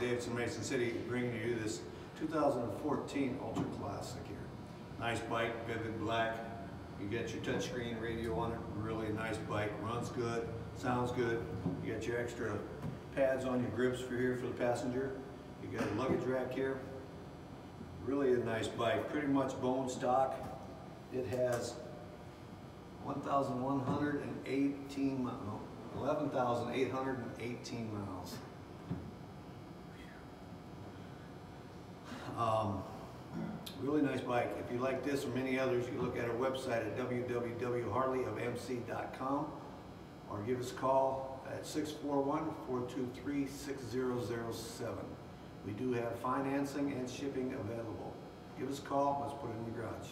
Davidson Mason City, bringing you this 2014 Ultra Classic here. Nice bike, vivid black. You get your touchscreen radio on it, really nice bike, runs good, sounds good. You got your extra pads on your grips for here for the passenger. You got a luggage rack here. Really a nice bike, pretty much bone stock. It has 1,118 miles, 11,818 miles. Um, really nice bike. If you like this or many others, you look at our website at www.harleyofmc.com or give us a call at 641-423-6007. We do have financing and shipping available. Give us a call, let's put it in the garage.